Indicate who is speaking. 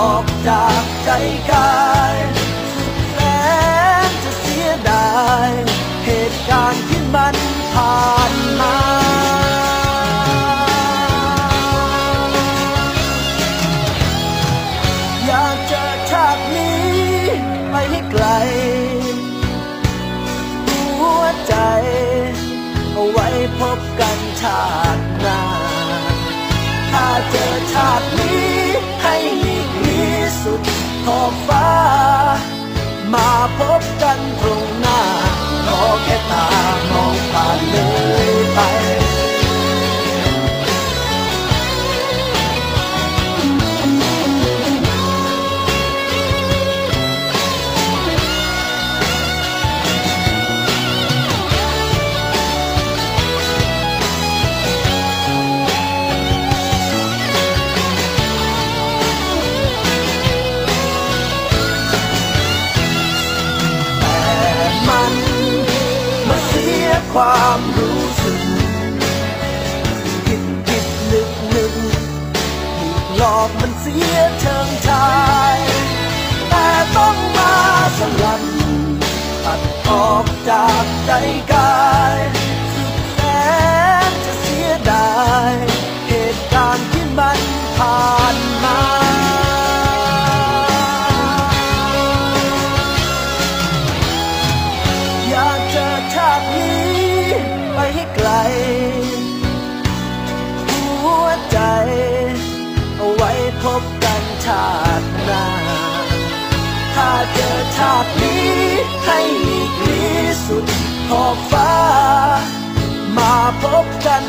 Speaker 1: ออกจากใจกายแสนจะเสียดาย เหตุการณ์ที่มันผ่านมาอยากเจอชาตินี้ไปให้ไกลหัวใจ เอาไว้พบกันชาติหน้า สุดขอบฟ้า มาพบกันตรง ความรู้สึกผิดผิดนึกนึกถูกหลอกมันเสียเชิงชายแต่ต้องมาสลัดตัดออกจากใจกายสุดแสนจะเสียดายเหตุการณ์ที่มันผ่านมาอยากเจอชาตินี้ พบกันชาติหน้า ถ้าเจอชาตินี้ ให้หลีกลีสุดขอบฟ้า มาพบกัน